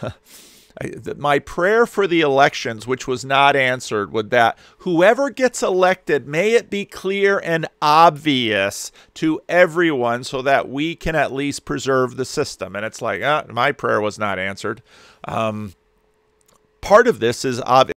my prayer for the elections, which was not answered, would that whoever gets elected, may it be clear and obvious to everyone so that we can at least preserve the system. And it's like, uh, my prayer was not answered. Um, part of this is obvious